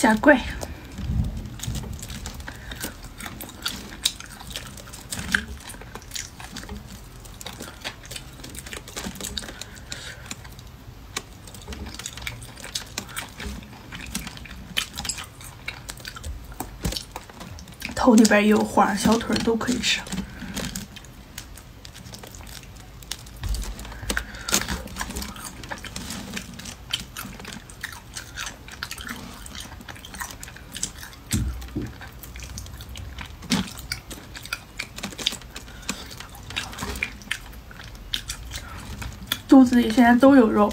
下跪。头里边也有花，小腿都可以吃。肚子里现在都有肉。